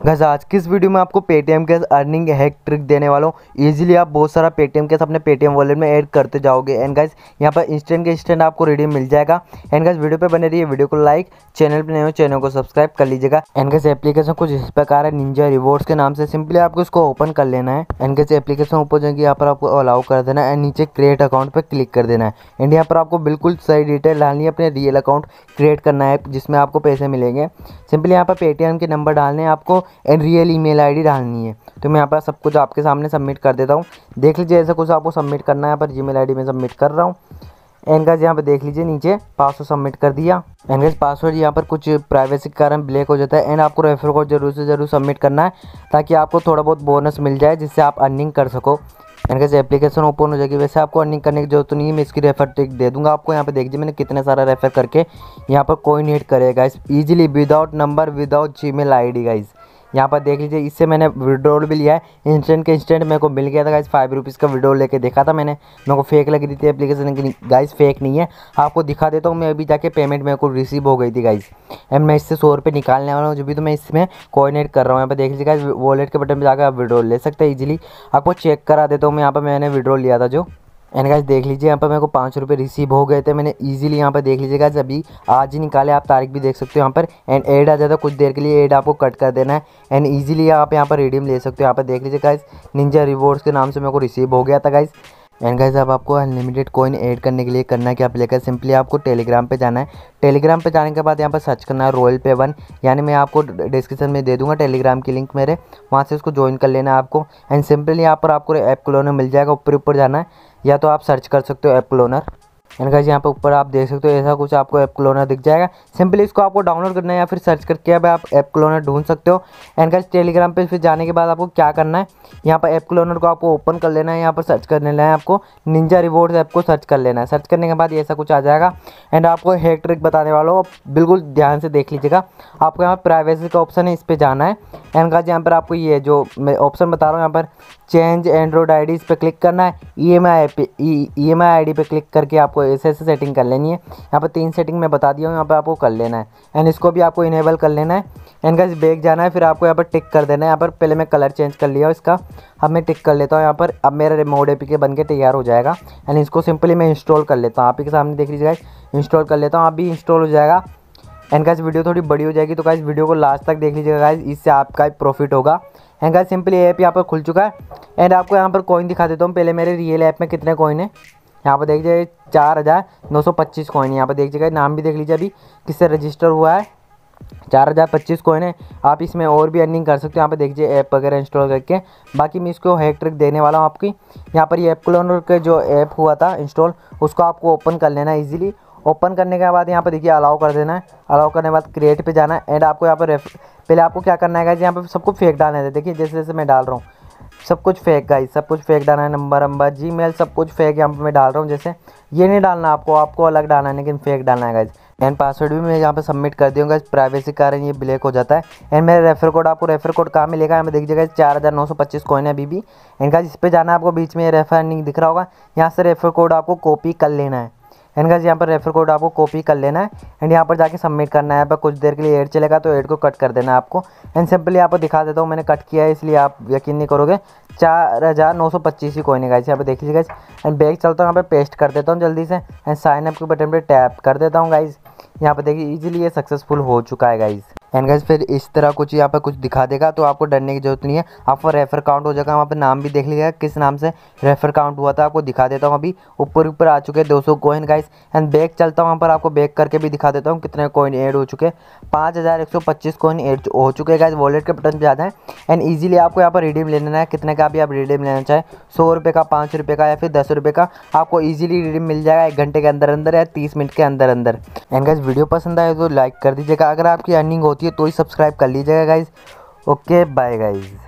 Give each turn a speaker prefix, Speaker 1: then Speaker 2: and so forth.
Speaker 1: Gas आज की इस वीडियो में आपको पेटीएम के अर्निंग हैक ट्रिक देने वाला हूँ। इजीली आप बहुत सारा पेटीएम के अपने पेटीएम वॉलेट में ऐड करते जाओगे। एंड गाइस यहाँ पर इंस्टेंट के इंस्टेंट आपको रिडीम मिल जाएगा। एंड गाइस वीडियो पे बने रहिए। वीडियो को लाइक चैनल पर नए हो चैनल को सब्सक्राइब कर लीजिएगा। एंड गाइस एप्लीकेशन कुछ इस प्रकार है। निंजा रिवॉर्ड्स के नाम से सिंपली आपको इसको ओपन कर लेना है। एंड गाइस एप्लीकेशन ऊपर जाएँगे। यहाँ पर आपको अलाउ कर देना है। एंड नीचे क्रिएट अकाउंट पर क्लिक कर देना है। एंड यहाँ पर आपको बिल्कुल सही डिटेल डालनी है। अपने रियल अकाउंट क्रिएट करना है, जिसमें आपको पैसे मिलेंगे। सिंपली यहाँ पर पेटीएम के नंबर डालने हैं। आपको एंड रियल ईमेल आईडी डालनी है। तो मैं यहाँ पर सब कुछ आपके सामने सबमिट कर देता हूँ। देख लीजिए, ऐसा कुछ आपको सबमिट करना है, यहाँ पर जी मेल में सबमिट कर रहा हूँ। एनगज यहाँ पर देख लीजिए, नीचे पासवर्ड सबमिट कर दिया। एनगज पासवर्ड यहाँ पर कुछ प्राइवेसी के कारण ब्लैक हो जाता है। एंड आपको रेफर कोड ज़रूर से ज़रूर सबमिट करना है, ताकि आपको थोड़ा बहुत बोनस मिल जाए, जिससे आप अर्निंग कर सको। एंड कैसे एप्लीकेशन ओपन हो जाएगी। वैसे आपको अर्निंग करने की ज़रूरत नहीं है, मैं इसकी रेफर टिक दे दूँगा आपको। यहाँ पे देख लीजिए, मैंने कितने सारा रेफर करके यहाँ पर कोई नीड करेगा इस easily without number without Gmail I D guys यहाँ पर देख लीजिए, इससे मैंने विड्रॉल भी लिया है। इंस्टेंट के इंस्टेंट मेरे को मिल गया था गाइस फाइव रुपीज़ का विड्रोल लेके देखा था मैंने। मेरे को फेक लगी थी एप्लीकेशन की गाइस फेक नहीं है। आपको दिखा देता हूँ, मैं अभी जाके पेमेंट मेरे को रिसीव हो गई थी गाइस एंड मैं इससे सौ रुपये निकालने वाला हूँ, जो भी तो मैं इसमें कोऑर्डिनेट कर रहा हूँ। यहाँ पर देख लीजिए गाइस वॉलेट के बटन पर जाकर आप विड्रॉल ले सकते हैं ईजिली आपको चेक करा देता हूँ मैं, यहाँ पर मैंने विड्रॉल लिया था, जो। एंड गाइज़ देख लीजिए, यहाँ पर मेरे को पाँच रुपये रिसीव हो गए थे। मैंने इजीली यहाँ पर देख लीजिए गाइस अभी आज ही निकाले, आप तारीख भी देख सकते हो यहाँ पर। एंड एड आ जाता है, कुछ देर के लिए एड आपको कट कर देना है। एंड इजीली आप यहाँ पर रिडीम ले सकते हो। यहाँ पर देख लीजिए गाइस निंजा रिवॉर्ड्स के नाम से मेरे को रिसीव हो गया था गाइस एंड गाइज़ अब आपको अनलिमिटेड कॉइन ऐड करने के लिए करना क्या पड़ेगा सिंपली आपको टेलीग्राम पे जाना है। टेलीग्राम पे जाने के बाद यहाँ पर सर्च करना है रॉयल पे वन यानी मैं आपको डिस्क्रिप्शन में दे दूँगा टेलीग्राम की लिंक मेरे। वहाँ से उसको ज्वाइन कर लेना है आपको। एंड सिंपली यहाँ पर आपको ऐप क्लोनर मिल जाएगा। ऊपर ऊपर जाना है। या तो आप सर्च कर सकते हो ऐप क्लोनर एंड गाइज़ यहाँ पे ऊपर आप देख सकते हो, ऐसा कुछ आपको ऐप क्लोनर दिख जाएगा। सिंपली इसको आपको डाउनलोड करना है या फिर सर्च करके अब आप ऐप क्लोनर ढूंढ सकते हो। एंड गाइज़ टेलीग्राम पे फिर जाने के बाद आपको क्या करना है? यहाँ पर ऐप क्लोनर को आपको ओपन कर लेना है, यहाँ पर सर्च कर लेना है आपको निंजा रिवॉर्ड्स ऐप को सर्च कर लेना है। सर्च करने के बाद ऐसा कुछ आ जाएगा। एंड आपको हैक ट्रिक बताने वाला बिल्कुल ध्यान से देख लीजिएगा। आपको यहाँ पर प्राइवेसी का ऑप्शन है इस पर जाना है। एंड गाइज़ यहाँ पर आपको ये जो मैं ऑप्शन बता रहा हूँ, यहाँ पर चेंज एंड्रॉयड आई डी इस पर क्लिक करना है। ई एम आई पे E M I I D पे क्लिक करके आपको ऐसे ऐसे सेटिंग कर लेनी है। यहाँ पर तीन सेटिंग मैं बता दिया हूँ, यहाँ पर आपको कर लेना है। एंड इसको भी आपको इनेबल कर लेना है। एंड गाइस बैग जाना है, फिर आपको यहाँ पर टिक कर देना है। यहाँ पर पहले मैं कलर चेंज कर लिया इसका। अब मैं टिक कर लेता हूँ यहाँ पर। अब मेरा रिमोट ए के बन के तैयार हो जाएगा। एंड इसको सिंपली मैं इंस्टॉल कर लेता हूँ। आप के सामने देख लीजिएगा इंस्टॉल कर लेता हूँ। आप भी इंस्टॉल हो जाएगा। एंड गाइस वीडियो थोड़ी बड़ी हो जाएगी तो गाइस वीडियो को लास्ट तक देख लीजिएगा इससे आपका प्रॉफिट होगा। एंड गाइस सिंपली ऐप यहाँ पर खुल चुका है। एंड आपको यहाँ पर कॉइन दिखा देता हूँ। पहले मेरे रियल ऐप में कितने कॉइन है? यहाँ पर देख लीजिए चार हज़ार नौ सौ पच्चीस कॉइन यहाँ पर देख लीजिएगा नाम भी देख लीजिए अभी, किससे रजिस्टर हुआ है? चार हज़ार पच्चीस कॉइन है। आप इसमें और भी अर्निंग कर सकते हो। यहाँ पर देख लीजिए ऐप वगैरह इंस्टॉल करके। बाकी मैं इसको हैक ट्रिक देने वाला हूँ आपकी। यहाँ पर ये ऐप क्लोनर के जो ऐप हुआ था इंस्टॉल उसको आपको ओपन कर लेना है ईजिली ओपन करने के बाद यहाँ पर देखिए अलाउ कर देना है। अलाउ करने के बाद क्रिएट पे जाना है। एंड आपको यहाँ पर पहले आपको क्या करना है यहाँ पर सबको फेक डालना है। देखिए जैसे जैसे मैं डाल रहा हूँ। सब कुछ फेक गाइस सब कुछ फेक डालना है नंबर नंबर जी मेल सब कुछ फेक यहाँ पर मैं डाल रहा हूँ, जैसे ये नहीं डालना आपको आपको अलग डालना है, लेकिन फेक डालना है गाइज़ एंड पासवर्ड भी मैं यहाँ पे सबमिट कर दूँगा प्राइवेसी कारण ये ब्लैक हो जाता है. एंड मेरा रेफर कोड आपको रेफर कोड कहाँ मिलेगा? यहाँ देखिएगा चार हज़ार नौ सौ पच्चीस कॉइन है अभी भी. एंड का इस पर जाना है आपको बीच में रेफर नहीं दिख रहा होगा. यहाँ से रेफर कोड आपको कॉपी कर लेना है. एंड गाइस यहाँ पर रेफर कोड आपको कॉपी कर लेना है। एंड यहाँ पर जाके सबमिट करना है। पर कुछ देर के लिए एड चलेगा तो एड को कट कर देना है आपको। एंड सिंपली यहाँ पर दिखा देता हूँ, मैंने कट किया है, इसलिए आप यकीन नहीं करोगे। चार हज़ार नौ सौ पच्चीस ही कोई नहीं गाइस यहाँ पर देख लीजिए एंड बैग चलता हूँ, यहाँ पर पेस्ट कर देता हूँ जल्दी से। एंड साइन अप के बटन पर टैप कर देता हूँ गाइज़ यहाँ पर देखिए इजीली ये सक्सेसफुल हो चुका है गाइज़ एंड गाइज़ फिर इस तरह कुछ यहाँ पर कुछ दिखा देगा तो आपको डरने की ज़रूरत नहीं है। आपको रेफर काउंट हो जाएगा, वहाँ पर नाम भी देख लीजिएगा किस नाम से रेफर काउंट हुआ था, आपको दिखा देता हूँ अभी। ऊपर ऊपर आ चुके हैं दो सौ कोइन गाइज़ एंड बैक चलता हूँ, वहाँ पर आपको बैक करके भी दिखा देता हूँ कितने कोइन ऐड हो चुके हैं। पाँच हज़ार एक सौ पच्चीस कोइन ऐड हो चुके हैं गाइज़ वॉलेट के बटन ज़्यादा है। एंड ईजिली आपको यहाँ पर रिडीम लेना है। कितने का भी आप रिडीम लेना चाहें, सौ रुपये का, पाँच रुपये का या फिर दस रुपये का, आपको ईजिली रिडीम मिल जाएगा। एक घंटे के अंदर अंदर या तीस मिनट के अंदर अंदर एंड गाइज़ वीडियो पसंद आए तो लाइक कर दीजिएगा। अगर आपकी अर्निंग होती है तो ही सब्सक्राइब कर लीजिएगा गाइज़ ओके बाय गाइज़